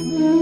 Mm-hmm.